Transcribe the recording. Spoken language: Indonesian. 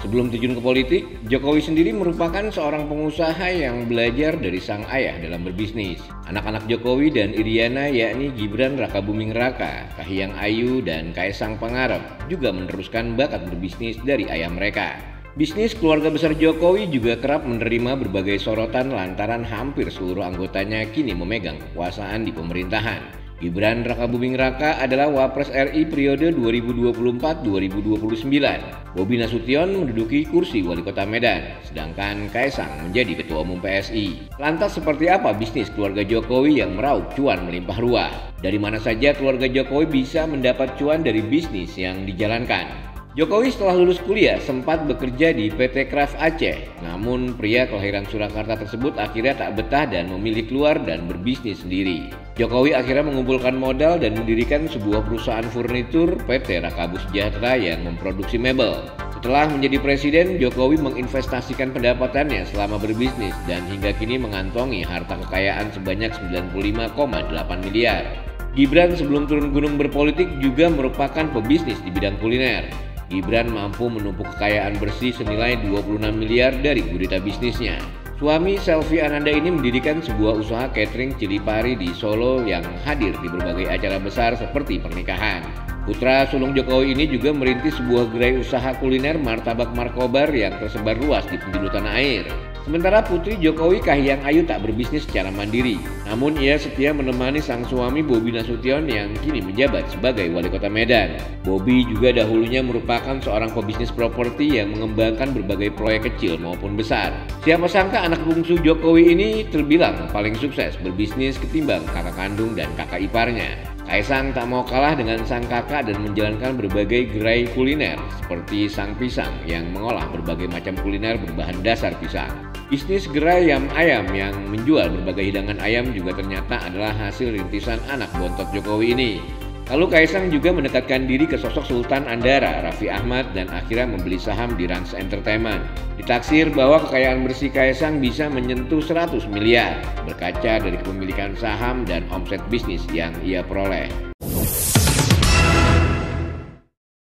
Sebelum terjun ke politik, Jokowi sendiri merupakan seorang pengusaha yang belajar dari sang ayah dalam berbisnis. Anak-anak Jokowi dan Iriana yakni Gibran Raka Buming Raka, Kahiyang Ayu, dan Kaisang Pangarep juga meneruskan bakat berbisnis dari ayah mereka. Bisnis keluarga besar Jokowi juga kerap menerima berbagai sorotan lantaran hampir seluruh anggotanya kini memegang kekuasaan di pemerintahan. Gibran Raka Buming Raka adalah Wapres RI periode 2024-2029. Bobi Nasution menduduki kursi wali kota Medan, sedangkan Kaisang menjadi ketua umum PSI. Lantas seperti apa bisnis keluarga Jokowi yang meraup cuan melimpah ruah? Dari mana saja keluarga Jokowi bisa mendapat cuan dari bisnis yang dijalankan? Jokowi setelah lulus kuliah sempat bekerja di PT Kraft Aceh. Namun pria kelahiran Surakarta tersebut akhirnya tak betah dan memilih keluar dan berbisnis sendiri. Jokowi akhirnya mengumpulkan modal dan mendirikan sebuah perusahaan furnitur PT Rakabu Sejahtera yang memproduksi mebel. Setelah menjadi presiden, Jokowi menginvestasikan pendapatannya selama berbisnis dan hingga kini mengantongi harta kekayaan sebanyak 95,8 miliar. Gibran sebelum turun gunung berpolitik juga merupakan pebisnis di bidang kuliner. Gibran mampu menumpuk kekayaan bersih senilai 26 miliar dari gurita bisnisnya. Suami Selvi Ananda ini mendirikan sebuah usaha catering cili pari di Solo yang hadir di berbagai acara besar seperti pernikahan. Putra sulung Jokowi ini juga merintis sebuah gerai usaha kuliner martabak markobar yang tersebar luas di penjuru tanah air. Sementara putri Jokowi Kahiyang Ayu tak berbisnis secara mandiri, namun ia setia menemani sang suami Bobi Nasution yang kini menjabat sebagai wali kota Medan. Bobi juga dahulunya merupakan seorang pebisnis properti yang mengembangkan berbagai proyek kecil maupun besar. Siapa sangka anak bungsu Jokowi ini terbilang paling sukses berbisnis ketimbang kakak kandung dan kakak iparnya. Kaisang tak mau kalah dengan sang kakak dan menjalankan berbagai gerai kuliner seperti sang pisang yang mengolah berbagai macam kuliner berbahan dasar pisang. Bisnis gerai ayam ayam yang menjual berbagai hidangan ayam juga ternyata adalah hasil rintisan anak bontot Jokowi ini. Lalu Kaisang juga mendekatkan diri ke sosok Sultan Andara, Raffi Ahmad, dan akhirnya membeli saham di Rans Entertainment. Ditaksir bahwa kekayaan bersih Kaisang bisa menyentuh 100 miliar, berkaca dari kepemilikan saham dan omset bisnis yang ia peroleh.